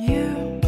you